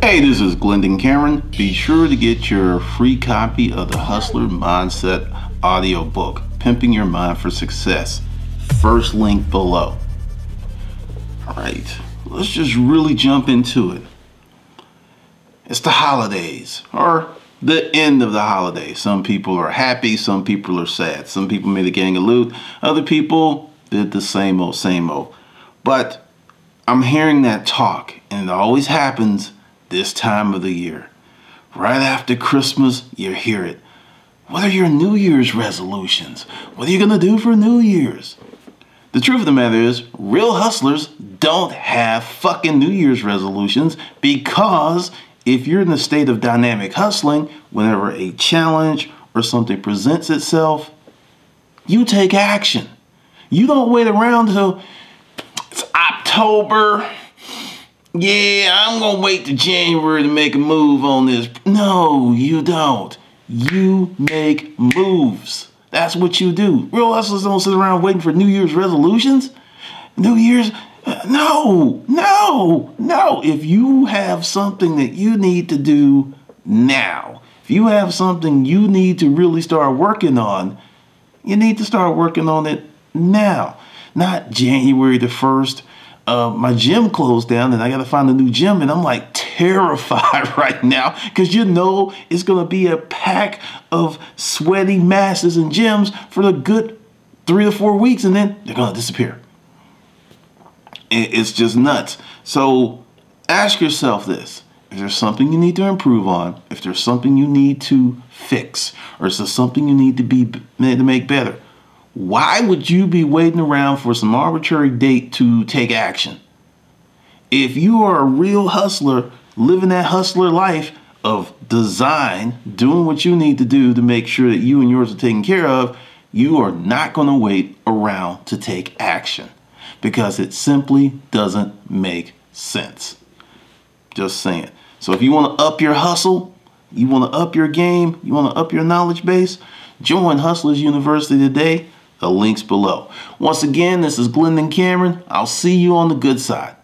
Hey, this is Glendon Cameron. Be sure to get your free copy of the Hustler Mindset audiobook, Pimping Your Mind for Success. First link below. All right, let's just really jump into it. It's the holidays, or the end of the holidays. Some people are happy, some people are sad. Some people made a gang of loot, other people did the same old, same old. But I'm hearing that talk, and it always happens this time of the year. Right after Christmas, you hear it. What are your New Year's resolutions? What are you going to do for New Year's? The truth of the matter is, real hustlers don't have fucking New Year's resolutions because if you're in a state of dynamic hustling, whenever a challenge or something presents itself, you take action. You don't wait around till it's October yeah, I'm gonna wait to January to make a move on this. No, you don't. You make moves. That's what you do. Real hustlers don't sit around waiting for New Year's resolutions. New Year's, uh, no, no, no. If you have something that you need to do now, if you have something you need to really start working on, you need to start working on it now, not January the 1st uh, my gym closed down and I got to find a new gym. And I'm like terrified right now because you know it's going to be a pack of sweaty masses and gyms for the good three or four weeks and then they're going to disappear. It's just nuts. So ask yourself this. If there's something you need to improve on, if there's something you need to fix, or is there something you need to be to make better, why would you be waiting around for some arbitrary date to take action? If you are a real hustler, living that hustler life of design, doing what you need to do to make sure that you and yours are taken care of, you are not going to wait around to take action because it simply doesn't make sense. Just saying. So if you want to up your hustle, you want to up your game, you want to up your knowledge base, join Hustlers University today. The link's below. Once again, this is Glendon Cameron. I'll see you on the good side.